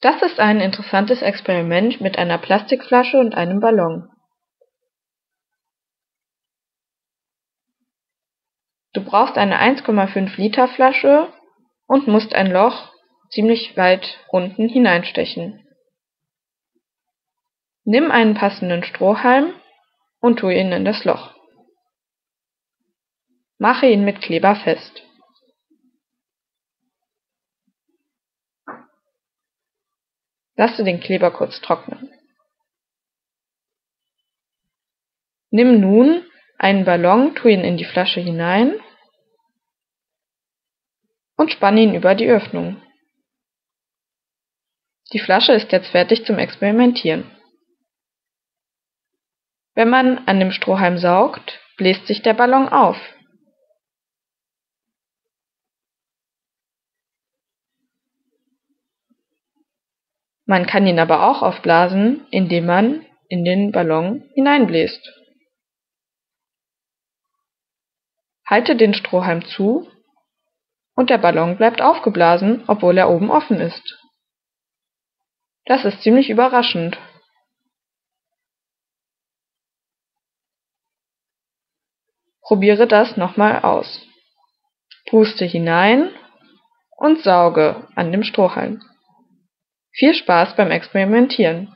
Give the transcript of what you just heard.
Das ist ein interessantes Experiment mit einer Plastikflasche und einem Ballon. Du brauchst eine 1,5 Liter Flasche und musst ein Loch ziemlich weit unten hineinstechen. Nimm einen passenden Strohhalm und tue ihn in das Loch. Mache ihn mit Kleber fest. Lasse den Kleber kurz trocknen. Nimm nun einen Ballon, tu ihn in die Flasche hinein und spann ihn über die Öffnung. Die Flasche ist jetzt fertig zum Experimentieren. Wenn man an dem Strohhalm saugt, bläst sich der Ballon auf. Man kann ihn aber auch aufblasen, indem man in den Ballon hineinbläst. Halte den Strohhalm zu und der Ballon bleibt aufgeblasen, obwohl er oben offen ist. Das ist ziemlich überraschend. Probiere das nochmal aus. Puste hinein und sauge an dem Strohhalm. Viel Spaß beim Experimentieren!